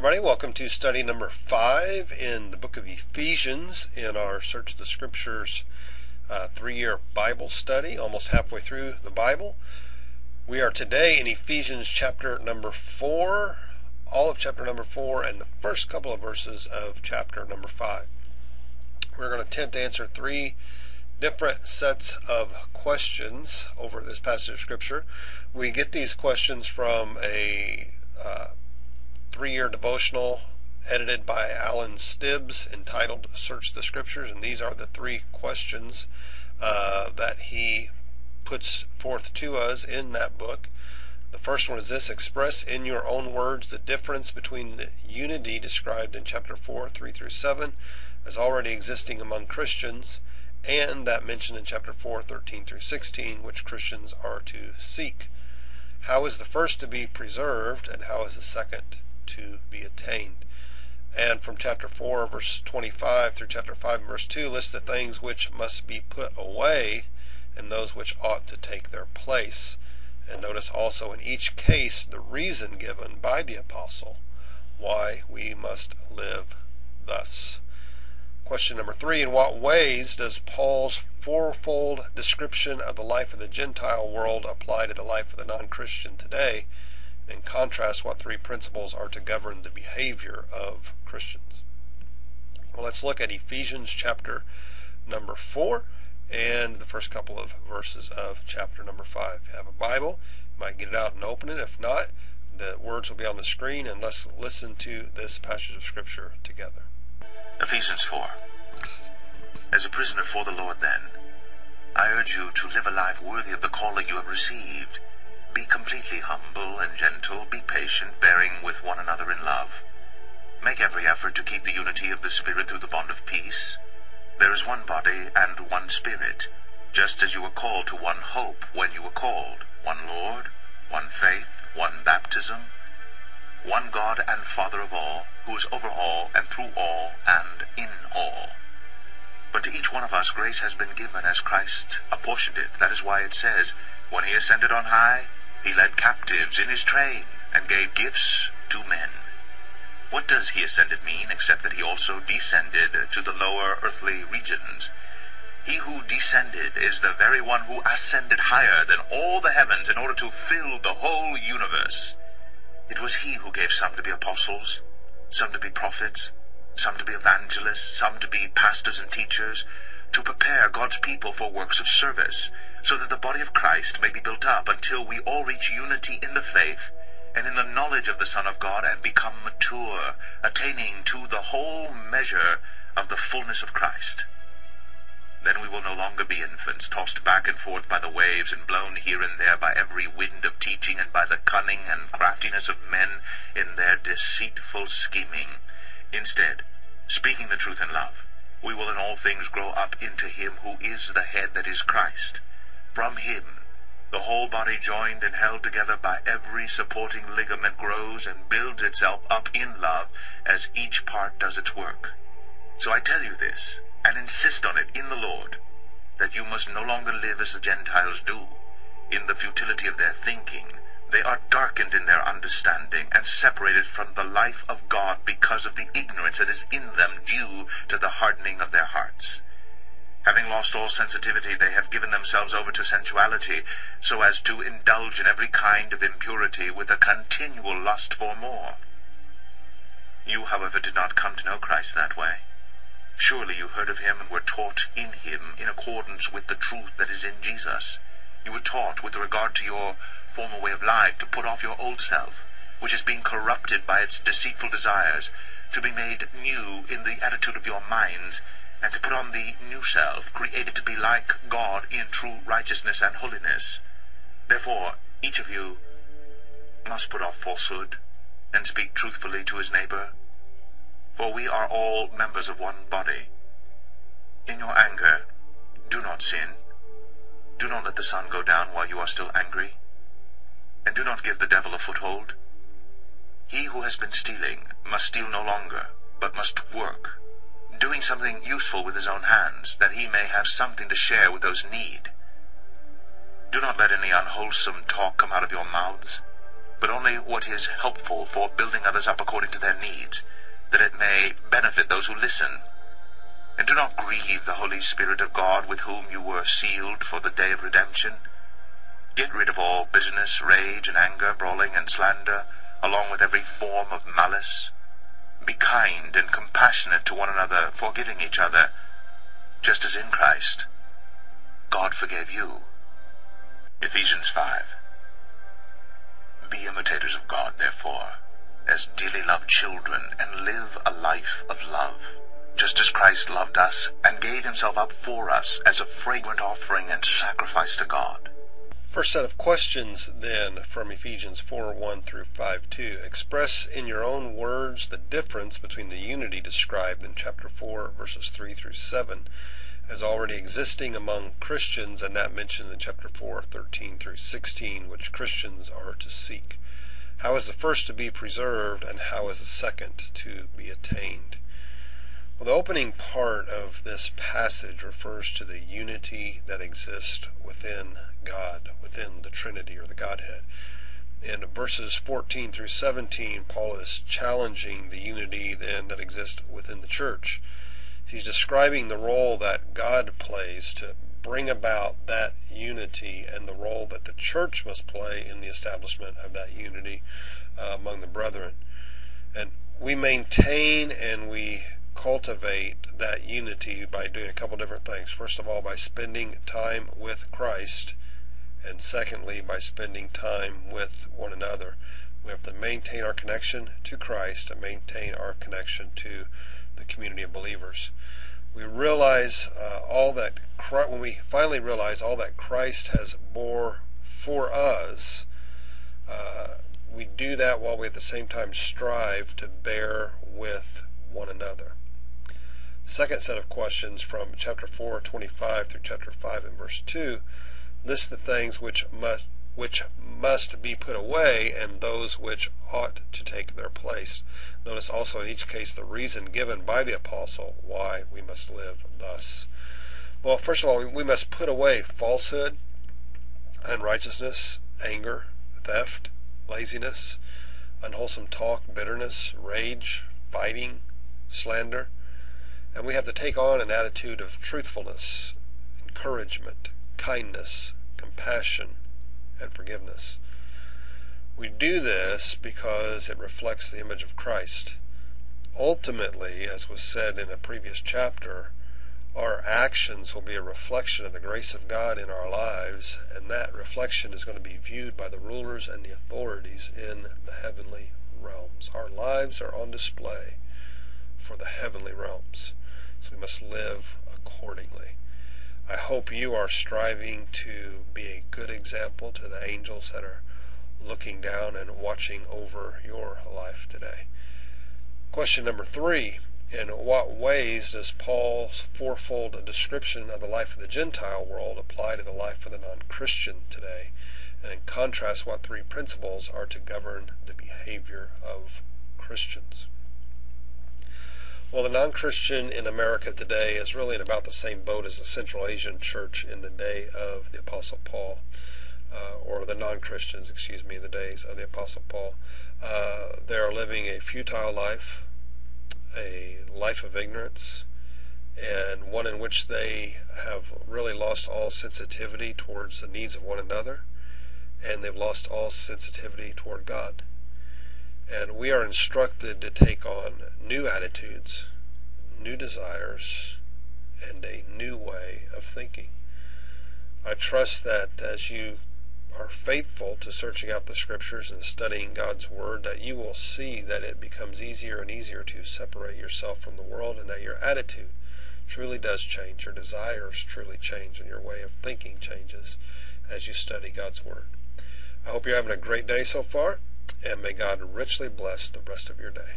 Everybody, welcome to study number five in the book of Ephesians in our Search the Scriptures uh, three year Bible study, almost halfway through the Bible. We are today in Ephesians chapter number four, all of chapter number four, and the first couple of verses of chapter number five. We're going to attempt to answer three different sets of questions over this passage of Scripture. We get these questions from a uh, three year devotional edited by Alan Stibbs entitled Search the Scriptures. And these are the three questions uh, that he puts forth to us in that book. The first one is this Express in your own words the difference between the unity described in chapter 4, 3 through 7, as already existing among Christians, and that mentioned in chapter 4, 13 through 16, which Christians are to seek. How is the first to be preserved, and how is the second to be attained. And from chapter 4, verse 25 through chapter 5, verse 2 lists the things which must be put away and those which ought to take their place. And notice also in each case the reason given by the apostle why we must live thus. Question number three In what ways does Paul's fourfold description of the life of the Gentile world apply to the life of the non Christian today? And contrast what three principles are to govern the behavior of Christians. Well, let's look at Ephesians chapter number 4 and the first couple of verses of chapter number 5. If you have a Bible, you might get it out and open it. If not, the words will be on the screen, and let's listen to this passage of Scripture together. Ephesians 4. As a prisoner for the Lord, then, I urge you to live a life worthy of the calling you have received be completely humble and gentle, be patient, bearing with one another in love. Make every effort to keep the unity of the Spirit through the bond of peace. There is one body and one Spirit, just as you were called to one hope when you were called, one Lord, one faith, one baptism, one God and Father of all, who is over all and through all and in all. But to each one of us grace has been given as Christ apportioned it. That is why it says, When he ascended on high, he led captives in his train and gave gifts to men. What does he ascended mean except that he also descended to the lower earthly regions? He who descended is the very one who ascended higher than all the heavens in order to fill the whole universe. It was he who gave some to be apostles, some to be prophets, some to be evangelists, some to be pastors and teachers, to prepare God's people for works of service, so that the body of Christ may be built up until we all reach unity in the faith and in the knowledge of the Son of God and become mature, attaining to the whole measure of the fullness of Christ. Then we will no longer be infants, tossed back and forth by the waves and blown here and there by every wind of teaching and by the cunning and craftiness of men in their deceitful scheming. Instead, speaking the truth in love, we will in all things grow up into him who is the head that is Christ. From him the whole body joined and held together by every supporting ligament grows and builds itself up in love as each part does its work. So I tell you this, and insist on it in the Lord, that you must no longer live as the Gentiles do, in the futility of their thinking, they are darkened in their understanding and separated from the life of God because of the ignorance that is in them due to the hardening of their hearts. Lost all sensitivity, they have given themselves over to sensuality, so as to indulge in every kind of impurity with a continual lust for more. You, however, did not come to know Christ that way. Surely you heard of him and were taught in him in accordance with the truth that is in Jesus. You were taught with regard to your former way of life to put off your old self, which is being corrupted by its deceitful desires, to be made new in the attitude of your minds, and to put on the new self, created to be like God in true righteousness and holiness. Therefore, each of you must put off falsehood, and speak truthfully to his neighbor, for we are all members of one body. In your anger, do not sin. Do not let the sun go down while you are still angry, and do not give the devil a foothold. He who has been stealing must steal no longer, but must work, doing something useful with his own hands, that he may have something to share with those in need. Do not let any unwholesome talk come out of your mouths, but only what is helpful for building others up according to their needs, that it may benefit those who listen. And do not grieve the Holy Spirit of God with whom you were sealed for the day of redemption. Get rid of all bitterness, rage, and anger, brawling, and slander, along with every form of malice. Be kind and compassionate to one another, forgiving each other, just as in Christ God forgave you. Ephesians 5. Be imitators of God, therefore, as dearly loved children, and live a life of love, just as Christ loved us and gave himself up for us as a fragrant offering and sacrifice to God. First set of questions then from Ephesians 4 1 through 5 2. Express in your own words the difference between the unity described in chapter 4, verses 3 through 7, as already existing among Christians, and that mentioned in chapter 4, 13 through 16, which Christians are to seek. How is the first to be preserved, and how is the second to be attained? Well, the opening part of this passage refers to the unity that exists within God, within the Trinity or the Godhead. In verses 14 through 17, Paul is challenging the unity then that exists within the church. He's describing the role that God plays to bring about that unity and the role that the church must play in the establishment of that unity uh, among the brethren. And we maintain and we cultivate that unity by doing a couple different things. First of all, by spending time with Christ and secondly, by spending time with one another. We have to maintain our connection to Christ and maintain our connection to the community of believers. We realize uh, all that when we finally realize all that Christ has bore for us. Uh, we do that while we at the same time strive to bear with one another. Second set of questions from chapter 4, 25 through chapter 5 and verse 2 list the things which must which must be put away and those which ought to take their place. Notice also in each case the reason given by the apostle why we must live thus. Well, first of all, we must put away falsehood, unrighteousness, anger, theft, laziness, unwholesome talk, bitterness, rage, fighting, slander. And we have to take on an attitude of truthfulness, encouragement, kindness, compassion, and forgiveness. We do this because it reflects the image of Christ. Ultimately, as was said in a previous chapter, our actions will be a reflection of the grace of God in our lives, and that reflection is going to be viewed by the rulers and the authorities in the heavenly realms. Our lives are on display for the heavenly realms, so we must live accordingly. I hope you are striving to be a good example to the angels that are looking down and watching over your life today. Question number three In what ways does Paul's fourfold description of the life of the Gentile world apply to the life of the non Christian today? And in contrast, what three principles are to govern the behavior of Christians? Well, the non Christian in America today is really in about the same boat as the Central Asian church in the day of the Apostle Paul, uh, or the non Christians, excuse me, in the days of the Apostle Paul. Uh, they are living a futile life, a life of ignorance, and one in which they have really lost all sensitivity towards the needs of one another, and they've lost all sensitivity toward God. And we are instructed to take on new attitudes, new desires, and a new way of thinking. I trust that as you are faithful to searching out the scriptures and studying God's word, that you will see that it becomes easier and easier to separate yourself from the world and that your attitude truly does change, your desires truly change, and your way of thinking changes as you study God's word. I hope you're having a great day so far and may God richly bless the rest of your day.